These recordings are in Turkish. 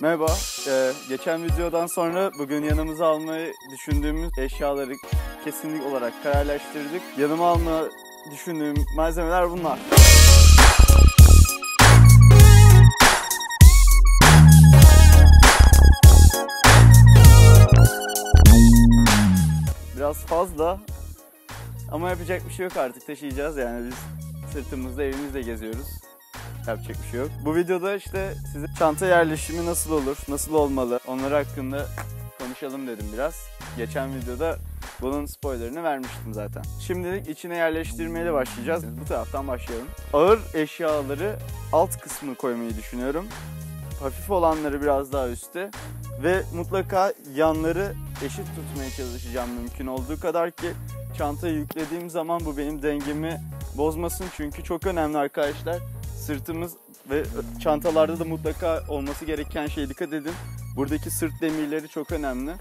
Merhaba. Ee, geçen videodan sonra bugün yanımıza almayı düşündüğümüz eşyaları kesinlik olarak kararlaştırdık. Yanıma alma düşündüğüm malzemeler bunlar. Biraz fazla ama yapacak bir şey yok artık taşıyacağız yani biz sırtımızda evimizde geziyoruz. Yapacak bir şey yok. Bu videoda işte size çanta yerleşimi nasıl olur, nasıl olmalı onları hakkında konuşalım dedim biraz. Geçen videoda bunun spoilerını vermiştim zaten. Şimdilik içine yerleştirmeyle başlayacağız. Bu taraftan başlayalım. Ağır eşyaları alt kısmı koymayı düşünüyorum. Hafif olanları biraz daha üstte ve mutlaka yanları eşit tutmaya çalışacağım mümkün olduğu kadar ki çantayı yüklediğim zaman bu benim dengemi bozmasın çünkü çok önemli arkadaşlar. Sırtımız ve çantalarda da mutlaka olması gereken şeye dikkat edin. Buradaki sırt demirleri çok önemli.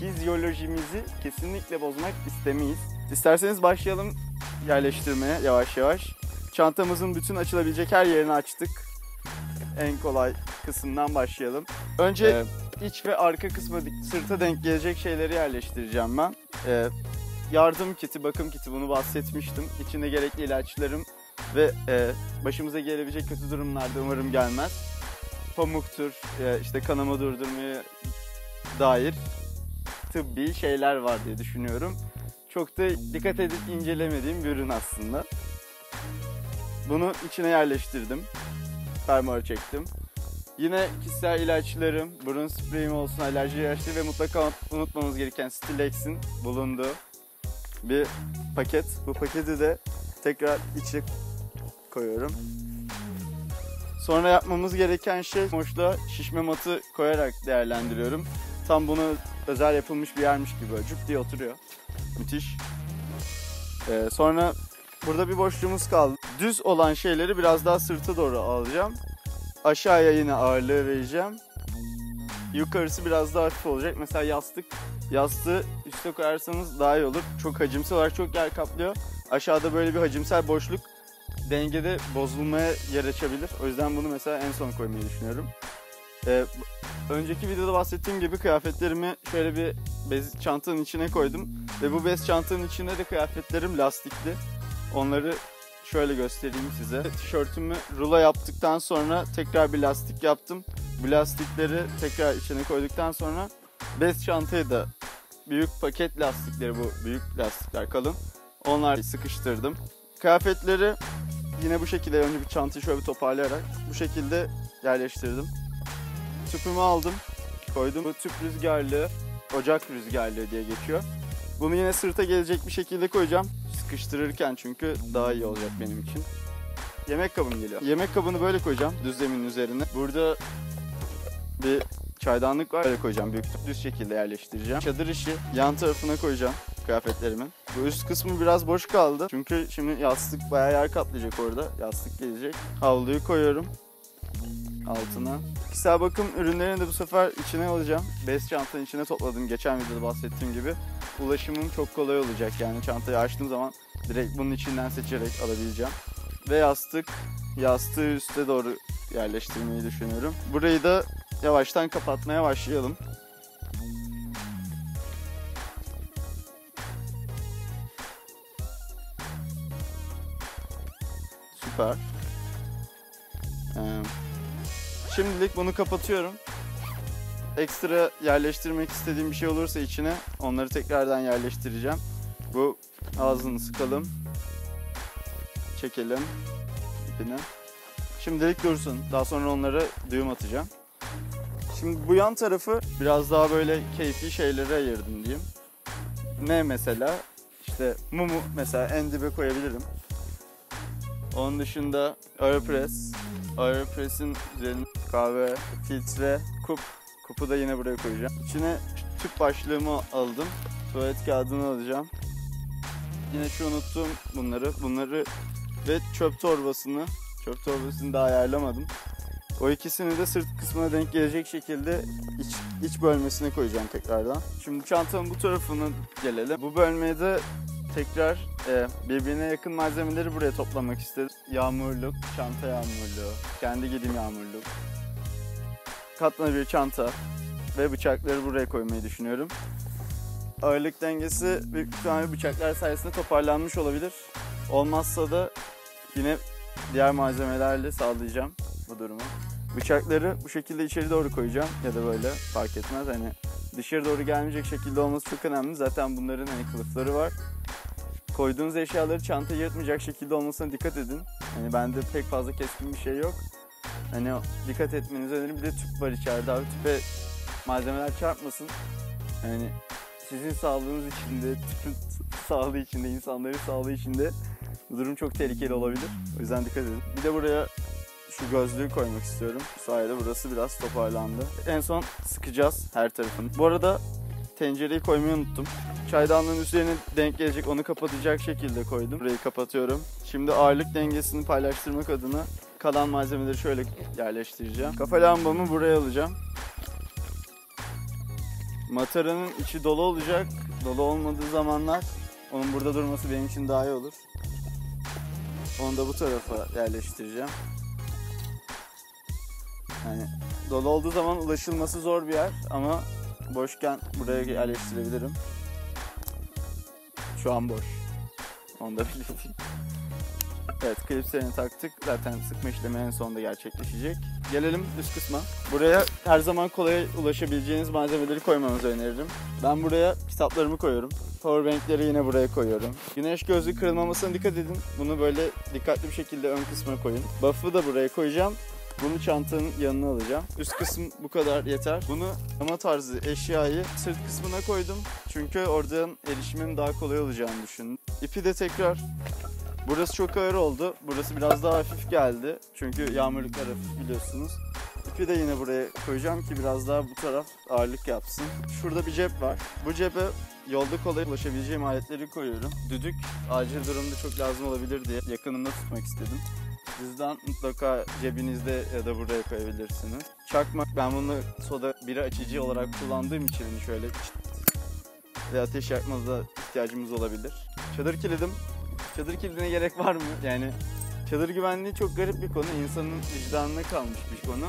Fizyolojimizi kesinlikle bozmak istemeyiz. İsterseniz başlayalım yerleştirmeye yavaş yavaş. Çantamızın bütün açılabilecek her yerini açtık. En kolay kısımdan başlayalım. Önce Ee, iç ve arka kısmı sırta denk gelecek şeyleri yerleştireceğim ben. Ee, yardım kiti, bakım kiti bunu bahsetmiştim. İçinde gerekli ilaçlarım ve e, başımıza gelebilecek kötü durumlarda umarım gelmez. Pamuktur, e, işte kanama durdurmaya dair tıbbi şeyler var diye düşünüyorum. Çok da dikkat edip incelemediğim bir ürün aslında. Bunu içine yerleştirdim. Fermuarı çektim. Yine kişisel ilaçlarım, burun spreyim olsun, alerji ilaçları ve mutlaka unutmamamız gereken Stilex'in bulunduğu bir paket. Bu paketi de tekrar içe koyuyorum. Sonra yapmamız gereken şey boşluğa şişme matı koyarak değerlendiriyorum. Tam bunu özel yapılmış bir yermiş gibi böyle cüp diye oturuyor. Müthiş. Ee, sonra burada bir boşluğumuz kaldı. Düz olan şeyleri biraz daha sırta doğru alacağım. Aşağıya yine ağırlığı vereceğim. Yukarısı biraz daha hafif olacak. Mesela yastık, yastığı üste koyarsanız daha iyi olur. Çok hacimsel olarak çok yer kaplıyor. Aşağıda böyle bir hacimsel boşluk dengede bozulmaya yer açabilir. O yüzden bunu mesela en son koymayı düşünüyorum. Ee, önceki videoda bahsettiğim gibi kıyafetlerimi şöyle bir bez çantanın içine koydum. Ve bu bez çantanın içinde de kıyafetlerim lastikli. Onları şöyle göstereyim size. Tişörtümü rulo yaptıktan sonra tekrar bir lastik yaptım. Bu lastikleri tekrar içine koyduktan sonra bez çantayı da büyük paket lastikleri bu büyük lastikler kalın. Onları sıkıştırdım. Kıyafetleri yine bu şekilde önce bir çantayı şöyle bir toparlayarak bu şekilde yerleştirdim. Tüpümü aldım, koydum. Bu tüp rüzgarlı, ocak rüzgarlı diye geçiyor. Bunu yine sırta gelecek bir şekilde koyacağım. Sıkıştırırken çünkü daha iyi olacak benim için. Yemek kabım geliyor. Yemek kabını böyle koyacağım düz zeminin üzerine. Burada bir çaydanlık var. Böyle koyacağım büyük düz şekilde yerleştireceğim. Çadır işi yan tarafına koyacağım kıyafetlerimin. Bu üst kısmı biraz boş kaldı. Çünkü şimdi yastık bayağı yer kaplayacak orada. Yastık gelecek. Havluyu koyuyorum altına. Kişisel bakım ürünlerini de bu sefer içine alacağım. Bez çantanın içine topladım geçen videoda bahsettiğim gibi. Ulaşımım çok kolay olacak yani çantayı açtığım zaman direkt bunun içinden seçerek alabileceğim. Ve yastık, yastığı üste doğru yerleştirmeyi düşünüyorum. Burayı da yavaştan kapatmaya başlayalım. Süper. Ee, Şimdilik bunu kapatıyorum. Ekstra yerleştirmek istediğim bir şey olursa içine onları tekrardan yerleştireceğim. Bu ağzını sıkalım. Çekelim ipini. Şimdilik dursun. Daha sonra onlara düğüm atacağım. Şimdi bu yan tarafı biraz daha böyle keyfi şeylere ayırdım diyeyim. Ne mesela? İşte mumu mesela en dibe koyabilirim. Onun dışında Aeropress. Aeropress'in üzerine kahve, filtre, kup. Kupu da yine buraya koyacağım. İçine tüp başlığımı aldım. Tuvalet kağıdını alacağım. Yine şu unuttum bunları. Bunları ve çöp torbasını. Çöp torbasını daha ayarlamadım. O ikisini de sırt kısmına denk gelecek şekilde iç, iç bölmesine koyacağım tekrardan. Şimdi çantanın bu tarafına gelelim. Bu bölmeye de tekrar e, birbirine yakın malzemeleri buraya toplamak istedim. Yağmurluk, çanta yağmurluğu, kendi giydiğim yağmurluk. katlanabilir çanta ve bıçakları buraya koymayı düşünüyorum. Ağırlık dengesi büyük ihtimalle bıçaklar sayesinde toparlanmış olabilir. Olmazsa da yine diğer malzemelerle sağlayacağım bu durumu. Bıçakları bu şekilde içeri doğru koyacağım ya da böyle fark etmez. Hani dışarı doğru gelmeyecek şekilde olması çok önemli. Zaten bunların hani kılıfları var. Koyduğunuz eşyaları çantayı yırtmayacak şekilde olmasına dikkat edin. Hani bende pek fazla keskin bir şey yok. Hani dikkat etmenizi öneririm. Bir de tüp var içeride abi. Tüpe malzemeler çarpmasın. Yani sizin sağlığınız için de, tüpün sağlığı için de, insanların sağlığı için de bu durum çok tehlikeli olabilir. O yüzden dikkat edin. Bir de buraya şu gözlüğü koymak istiyorum. Bu sayede burası biraz toparlandı. En son sıkacağız her tarafını. Bu arada tencereyi koymayı unuttum. Çaydanlığın üzerine denk gelecek onu kapatacak şekilde koydum. Burayı kapatıyorum. Şimdi ağırlık dengesini paylaştırmak adına kalan malzemeleri şöyle yerleştireceğim. Kafa lambamı buraya alacağım. Mataranın içi dolu olacak. Dolu olmadığı zamanlar onun burada durması benim için daha iyi olur. Onu da bu tarafa yerleştireceğim. Yani dolu olduğu zaman ulaşılması zor bir yer ama boşken buraya yerleştirebilirim. Şu an boş. Onu da belirteyim. Evet klipslerini taktık. Zaten sıkma işlemi en sonunda gerçekleşecek. Gelelim üst kısma. Buraya her zaman kolay ulaşabileceğiniz malzemeleri koymanızı öneririm. Ben buraya kitaplarımı koyuyorum. Powerbankleri yine buraya koyuyorum. Güneş gözlüğü kırılmamasına dikkat edin. Bunu böyle dikkatli bir şekilde ön kısma koyun. Buff'ı da buraya koyacağım. Bunu çantanın yanına alacağım. Üst kısım bu kadar yeter. Bunu ama tarzı eşyayı sırt kısmına koydum. Çünkü oradan erişimin daha kolay olacağını düşündüm. İpi de tekrar Burası çok ağır oldu. Burası biraz daha hafif geldi. Çünkü yağmurluklar hafif biliyorsunuz. İpi de yine buraya koyacağım ki biraz daha bu taraf ağırlık yapsın. Şurada bir cep var. Bu cebe yolda kolay ulaşabileceğim aletleri koyuyorum. Düdük acil durumda çok lazım olabilir diye yakınımda tutmak istedim. Cüzdan mutlaka cebinizde ya da buraya koyabilirsiniz. Çakmak ben bunu soda bira açıcı olarak kullandığım için şöyle ve ateş yakmada ihtiyacımız olabilir. Çadır kilidim. Çadır kilidine gerek var mı? Yani çadır güvenliği çok garip bir konu. İnsanın vicdanına kalmış bir konu.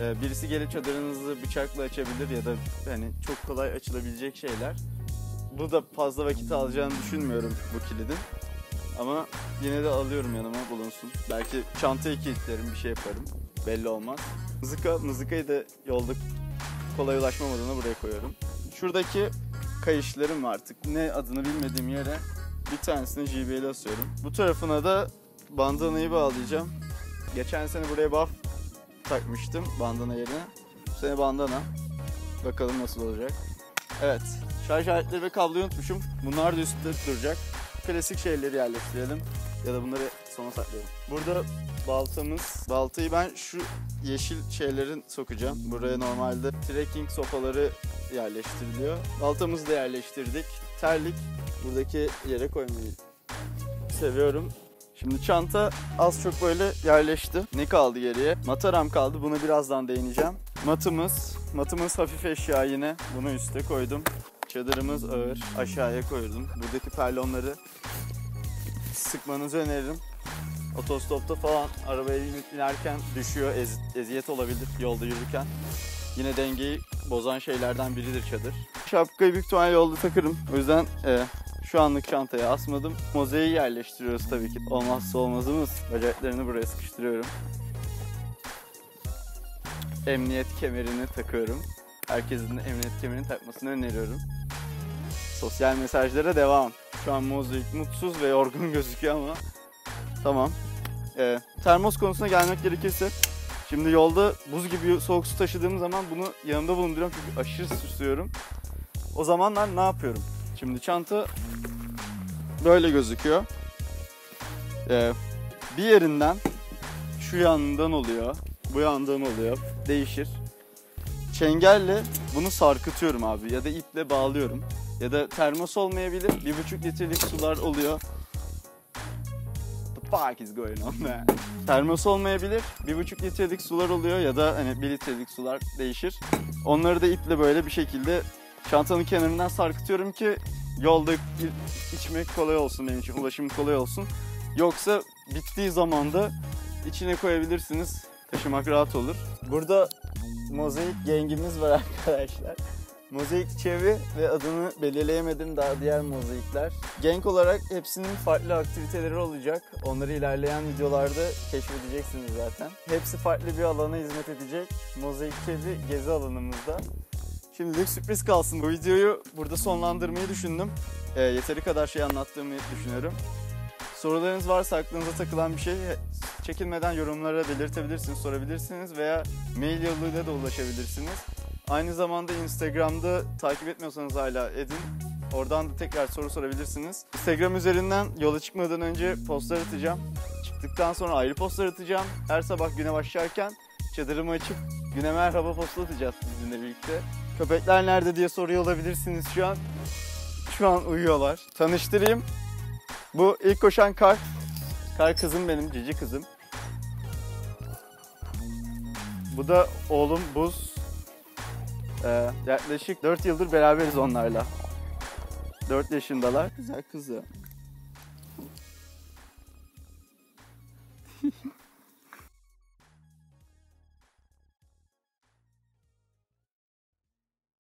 Ee, birisi gelip çadırınızı bıçakla açabilir ya da hani çok kolay açılabilecek şeyler. Bu da fazla vakit alacağını düşünmüyorum bu kilidin. Ama yine de alıyorum yanıma bulunsun. Belki çantayı kilitlerim bir şey yaparım. Belli olmaz. Mızıka, mızıkayı da yolda kolay ulaşmam adına buraya koyuyorum. Şuradaki kayışlarım artık. Ne adını bilmediğim yere bir tanesini JBL asıyorum. Bu tarafına da bandanayı bağlayacağım. Geçen sene buraya buff takmıştım bandana yerine. Bu sene bandana. Bakalım nasıl olacak. Evet. Şarj aletleri ve kabloyu unutmuşum. Bunlar da üstte duracak. Klasik şeyleri yerleştirelim. Ya da bunları sona saklayalım. Burada baltamız. Baltayı ben şu yeşil şeylerin sokacağım. Buraya normalde trekking sopaları yerleştiriliyor. Baltamızı da yerleştirdik. Terlik buradaki yere koymayı seviyorum. Şimdi çanta az çok böyle yerleşti. Ne kaldı geriye? Mataram kaldı. Bunu birazdan değineceğim. Matımız. Matımız hafif eşya yine. Bunu üste koydum. Çadırımız ağır. Aşağıya koydum. Buradaki perlonları sıkmanızı öneririm. Otostopta falan arabaya inerken düşüyor. Ez, eziyet olabilir yolda yürürken. Yine dengeyi bozan şeylerden biridir çadır. Şapkayı büyük ihtimalle yolda takırım. O yüzden e, şu anlık çantaya asmadım. Mozaiği yerleştiriyoruz tabii ki. Olmazsa olmazımız. Bacaklarını buraya sıkıştırıyorum. Emniyet kemerini takıyorum. Herkesin emniyet kemerini takmasını öneriyorum. Sosyal mesajlara devam. Şu an mozaik mutsuz ve yorgun gözüküyor ama tamam. Ee, termos konusuna gelmek gerekirse şimdi yolda buz gibi soğuk su taşıdığım zaman bunu yanımda bulunduruyorum çünkü aşırı susuyorum. O zamanlar ne yapıyorum? Şimdi çanta böyle gözüküyor. Ee, bir yerinden şu yanından oluyor, bu yandan oluyor. Değişir. Çengelle bunu sarkıtıyorum abi ya da iple bağlıyorum. Ya da termos olmayabilir. Bir buçuk litrelik sular oluyor. The fuck is going on man? Termos olmayabilir. Bir buçuk litrelik sular oluyor ya da hani bir litrelik sular değişir. Onları da iple böyle bir şekilde çantanın kenarından sarkıtıyorum ki yolda içmek kolay olsun benim için, ulaşım kolay olsun. Yoksa bittiği zaman da içine koyabilirsiniz. Taşımak rahat olur. Burada mozaik gengimiz var arkadaşlar. Mozaik çevi ve adını belirleyemedim daha diğer mozaikler. Genk olarak hepsinin farklı aktiviteleri olacak. Onları ilerleyen videolarda keşfedeceksiniz zaten. Hepsi farklı bir alana hizmet edecek. Mozaik çevi gezi alanımızda. Şimdilik sürpriz kalsın. Bu videoyu burada sonlandırmayı düşündüm. Ee, yeteri kadar şey anlattığımı düşünüyorum. Sorularınız varsa aklınıza takılan bir şey çekinmeden yorumlara belirtebilirsiniz, sorabilirsiniz veya mail yoluyla da ulaşabilirsiniz. Aynı zamanda Instagram'da takip etmiyorsanız hala edin. Oradan da tekrar soru sorabilirsiniz. Instagram üzerinden yola çıkmadan önce postlar atacağım. Çıktıktan sonra ayrı postlar atacağım. Her sabah güne başlarken çadırımı açıp güne merhaba postu atacağız sizinle birlikte. Köpekler nerede diye soruyor olabilirsiniz şu an. Şu an uyuyorlar. Tanıştırayım. Bu ilk koşan kar. Kar kızım benim, cici kızım. Bu da oğlum Buz. Ee, yaklaşık 4 yıldır beraberiz onlarla. 4 yaşındalar. Güzel kızı.